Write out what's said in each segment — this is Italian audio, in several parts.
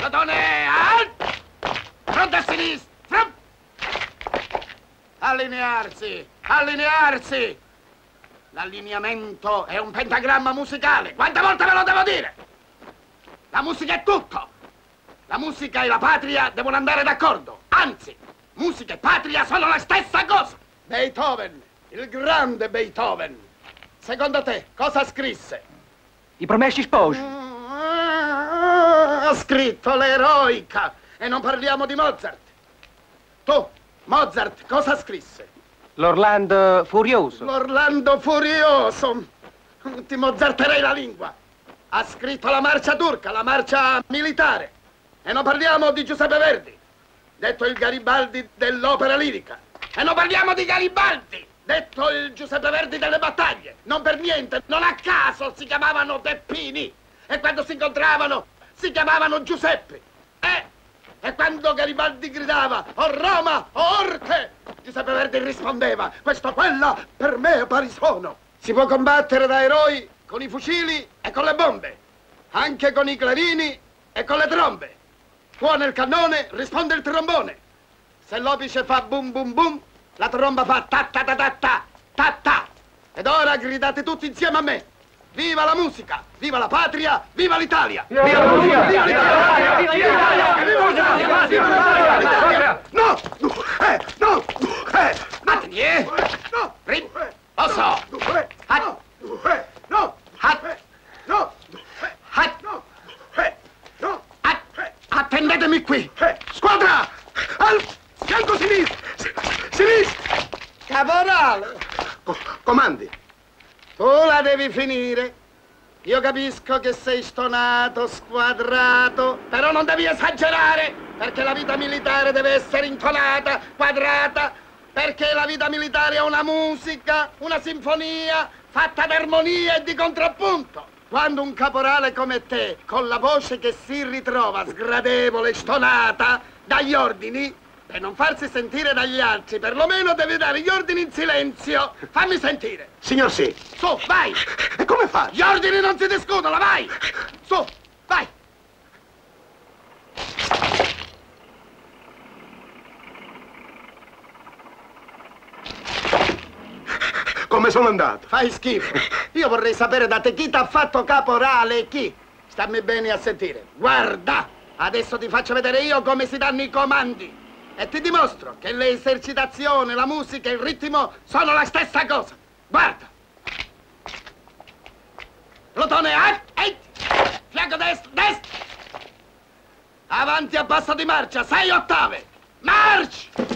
Platone, alt! Fronte a sinistra! Allinearsi, allinearsi! L'allineamento è un pentagramma musicale. Quante volte ve lo devo dire? La musica è tutto. La musica e la patria devono andare d'accordo. Anzi, musica e patria sono la stessa cosa. Beethoven, il grande Beethoven. Secondo te, cosa scrisse? I promessi sposi. Ha scritto l'eroica. E non parliamo di Mozart. Tu, Mozart, cosa scrisse? L'Orlando furioso. L'Orlando Furioso. Ti mozzarterei la lingua. Ha scritto la marcia turca, la marcia militare. E non parliamo di Giuseppe Verdi, detto il Garibaldi dell'opera lirica. E non parliamo di Garibaldi, detto il Giuseppe Verdi delle battaglie. Non per niente, non a caso si chiamavano Peppini. E quando si incontravano si chiamavano Giuseppe. E, e quando Garibaldi gridava o Roma o Orte, Giuseppe Verdi rispondeva questo quella per me è Parisono. Si può combattere da eroi con i fucili e con le bombe, anche con i clarini e con le trombe. Suona il cannone, risponde il trombone. Se l'opice fa bum bum bum, la tromba fa ta ta ta ta ta ta ta. Ed ora gridate tutti insieme a me. Viva la musica, viva la patria, viva l'Italia! Viva la musica! Viva l'Italia! Viva l'Italia! Viva l'Italia! Viva l'Italia! No! Eh, no! Eh, Attenti, eh! No! Rim! Osso! Hat! No! Hat! No! Hat! No! Hat! Attendetemi qui! Squadra! Al fianco sinistro! Sinistra! Caporale! comandi! Tu la devi finire. Io capisco che sei stonato, squadrato, però non devi esagerare, perché la vita militare deve essere intonata, quadrata, perché la vita militare è una musica, una sinfonia fatta d'armonia e di contrappunto. Quando un caporale come te, con la voce che si ritrova sgradevole, stonata, dà gli ordini, per non farsi sentire dagli altri, perlomeno deve dare gli ordini in silenzio. Fammi sentire. Signor sì. Su, vai! E come fa? Gli ordini non si discutono, vai! Su, vai! Come sono andato? Fai schifo. Io vorrei sapere da te chi t'ha fatto caporale, chi? Stammi bene a sentire. Guarda, adesso ti faccio vedere io come si danno i comandi. E ti dimostro che le esercitazioni, la musica e il ritmo sono la stessa cosa. Guarda. Plotone, eh, eh, fianco destro, destro. Avanti a passo di marcia, sei ottave. March!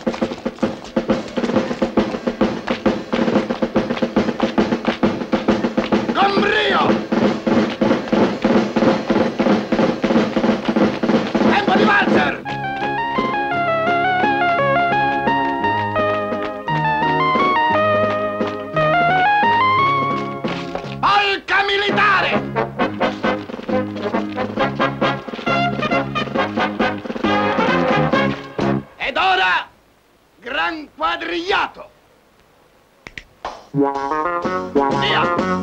Gran quadrigliato!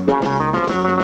Via!